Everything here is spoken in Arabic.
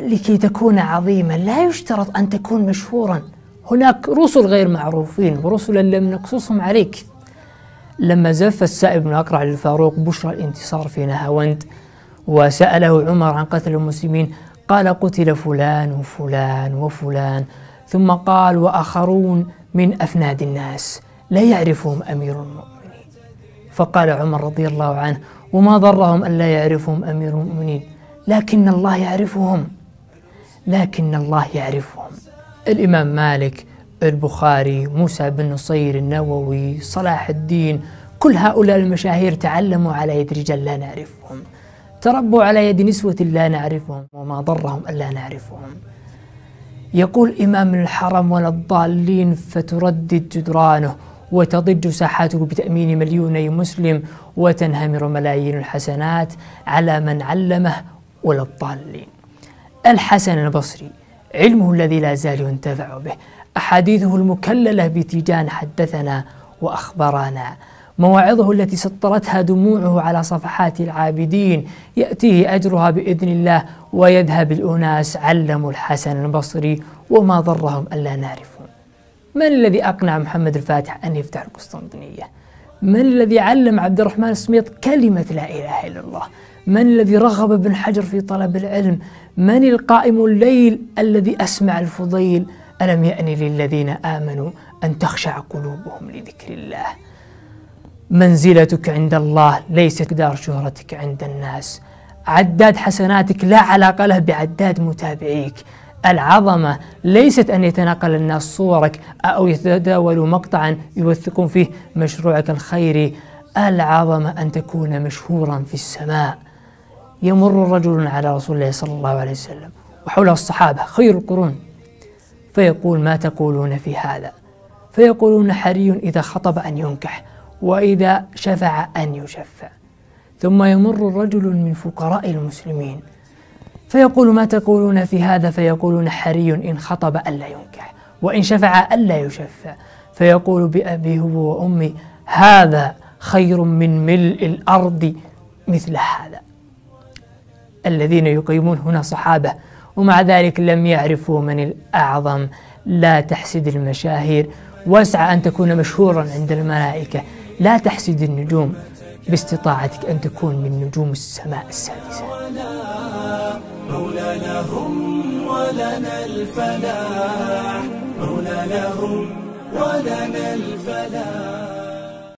لكي تكون عظيما لا يشترط أن تكون مشهورا. هناك رسل غير معروفين ورسلا لم نقصصهم عليك. لما زف السائب بن أقرع للفاروق بشرى الانتصار في نهاوند وسأله عمر عن قتل المسلمين قال قتل فلان وفلان وفلان ثم قال وآخرون من أفناد الناس لا يعرفهم أمير المؤمنين. فقال عمر رضي الله عنه وما ضرهم ألا يعرفهم أمير المؤمنين لكن الله يعرفهم. لكن الله يعرفهم. الإمام مالك البخاري موسى بن نصير النووي صلاح الدين كل هؤلاء المشاهير تعلموا على يد رجال لا نعرفهم. تربوا على يد نسوة لا نعرفهم وما ضرهم ألا نعرفهم. يقول إمام الحرم ولا الضالين فتردد جدرانه وتضج ساحاته بتأمين مليوني مسلم وتنهمر ملايين الحسنات على من علمه ولا الضالين. الحسن البصري علمه الذي لا زال ينتفع به. أحاديثه المكللة بتيجان حدثنا وأخبرنا. مواعظه التي سطرتها دموعه على صفحات العابدين. يأتيه أجرها بإذن الله ويذهب الأناس علموا الحسن البصري وما ضرهم ألا نعرفهم من الذي أقنع محمد الفاتح أن يفتح القسطنطينية؟ من الذي علم عبد الرحمن السميط كلمة لا إله إلا الله؟ من الذي رغب ابن حجر في طلب العلم؟ من القائم الليل الذي أسمع الفضيل؟ ألم يأن للذين آمنوا أن تخشع قلوبهم لذكر الله؟ منزلتك عند الله ليست دار شهرتك عند الناس. عداد حسناتك لا علاقة له بعداد متابعيك. العظمة ليست أن يتناقل الناس صورك أو يتداولوا مقطعا يوثقون فيه مشروعك الخيري العظمة أن تكون مشهورا في السماء. يمر رجل على رسول الله صلى الله عليه وسلم وحوله الصحابة خير القرون. فيقول ما تقولون في هذا؟ فيقولون حري إذا خطب أن ينكح وإذا شفع أن يشفع. ثم يمر رجل من فقراء المسلمين فيقول ما تقولون في هذا فيقولون حري إن خطب ألا ينكح وإن شفع ألا يشفع. فيقول بأبي هو وأمي هذا خير من ملء الأرض مثل هذا. الذين يقيمون هنا صحابة ومع ذلك لم يعرفوا من الأعظم. لا تحسد المشاهير واسعى أن تكون مشهورا عند الملائكة. لا تحسد النجوم باستطاعتك أن تكون من نجوم السماء السادسة. مولانا هم ولنا الفلاح. مولانا هم ولنا الفلاح.